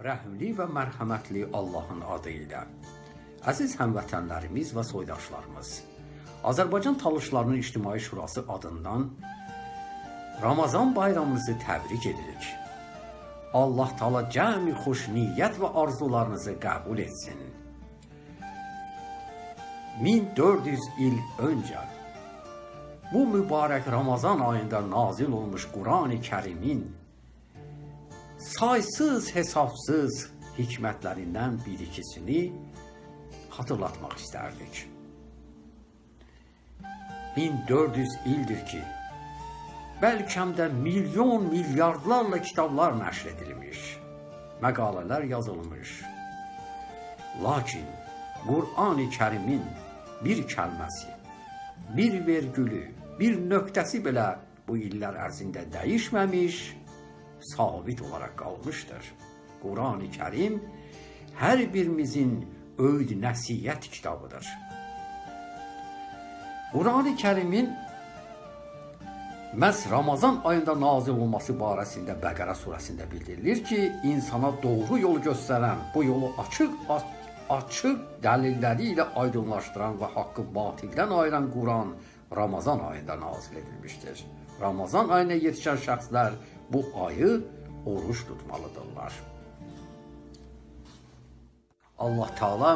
Rəhmli və mərhəmətli Allahın adı ilə. Əziz həmvətənlərimiz və soydaşlarımız, Azərbaycan Talışlarının İctimai Şurası adından Ramazan bayramınızı təbrik edirik. Allah Taala cəmi xoş niyyət və arzularınızı qəbul etsin. 1400 il öncə bu mübarək Ramazan ayında nazil olmuş Qurani Kərimin saysız hesapsız hikmətlərindən bir ikisini hatırlatmaq istərdik. 1400 ildir ki, bəlkəm də milyon milyardlarla kitablar nəşr edilmiş, məqalələr yazılmış. Lakin Qur'an-ı Kərimin bir kəlməsi, bir vergülü, bir nöqtəsi belə bu illər ərzində dəyişməmiş, sabit olaraq qalmışdır. Quran-ı Kərim hər birimizin öyüd nəsihət kitabıdır. Quran-ı Kərimin məhz Ramazan ayında nazil olması barəsində Bəqərə surəsində bildirilir ki, insana doğru yolu göstərən, bu yolu açıq açıq dəlilləri ilə aydınlaşdıran və haqqı batildən ayıran Quran Ramazan ayında nazil edilmişdir. Ramazan ayına yetişən şəxslər bu ayı oruç tutmalıdırlar. Allah Taala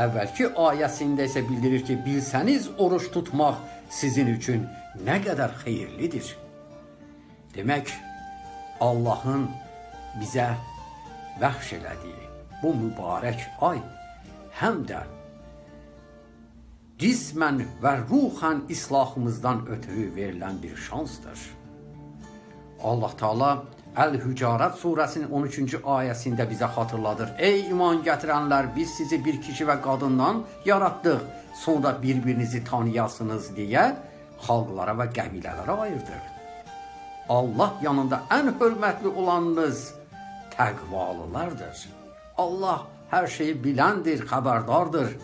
əvvəlki ayəsində isə bildirir ki, bilsəniz oruç tutmaq sizin üçün nə qədər xeyirlidir. Demək, Allahın bizə bəxş elədiyi bu mübarək ay həm də cismən və ruhan islahımızdan ötürü verilən bir şansdır. Allah Taala Əl-Hücarat surəsinin 13-cü ayəsində bizə xatırladır. Ey iman gətirənlər, biz sizi bir kişi və qadından yaratdıq. Sonra bir-birinizi tanıyasınız deyə xalqlara və qəbilələrə ayırdıq. Allah yanında ən hörmətli olanınız təqvalılardır. Allah hər şeyi biləndir, xəbərdardır.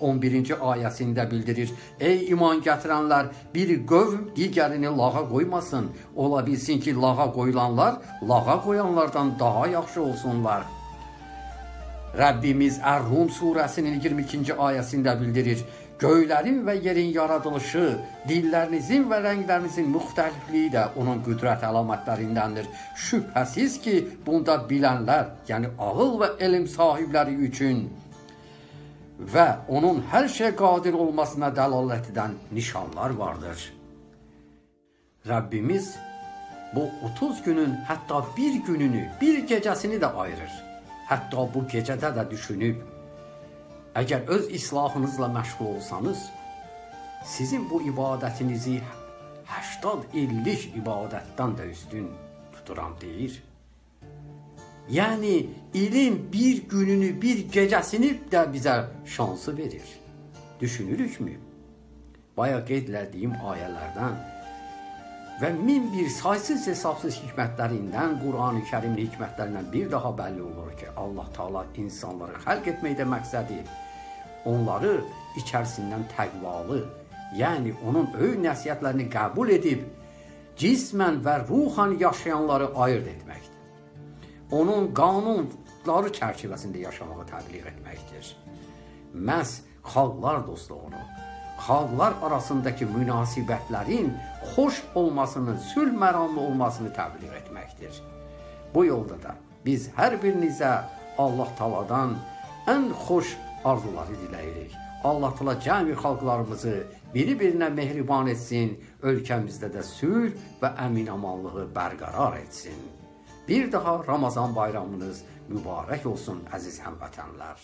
11-ci ayəsində bildirir. Ey iman gətirənlər, bir qövm digərini lağa qoymasın. Ola bilsin ki, lağa qoyulanlar lağa qoyanlardan daha yaxşı olsunlar. Rəbbimiz Ər-Rum surəsinin 22-ci ayəsində bildirir. Göylərin və yerin yaradılışı, dillərinizin və rənglərinizin müxtəlifliyi də onun qüdrət əlamətlərindəndir. Şübhəsiz ki, bunda bilənlər, yəni ağıl və elm sahibləri üçün və onun hər şey qadir olmasına dəlalət edən nişanlar vardır. Rəbbimiz bu 30 günün hətta bir gününü, bir gecəsini də ayırır. Hətta bu gecədə də düşünüb, əgər öz islahınızla məşğul olsanız, sizin bu ibadətinizi 80 illik ibadətdən də üstün tuturam deyir. Yəni ilin bir gününü, bir gecəsini də bizə şansı verir. Düşünürükmü? Bayaq qeyd etdiyim ayələrdən və min bir saysız hesabsız hikmətlərindən, Qurani Kərimin hikmətlərindən bir daha bəlli olur ki, Allah Taala insanları xəlq etməkdə məqsədi onları içərisindən təqvalı, yəni onun öyün nəsihətlərini qəbul edib cismən və ruhan yaşayanları ayırd etməkdir onun qanunları çərçivəsində yaşamağı təbliğ etməkdir. Məhz xalqlar dostluğunu, xalqlar arasındakı münasibətlərin xoş olmasını, sülh məramlı olmasını təbliğ etməkdir. Bu yolda da biz hər birinizə Allah Taladan ən xoş arzuları diləyirik. Allah Taala cəmi xalqlarımızı biri-birinə mehriban etsin, ölkəmizdə də sülh və əmin-amanlığı bərqərar etsin. Bir daha Ramazan bayramınız mübarək olsun əziz həmvətənlər.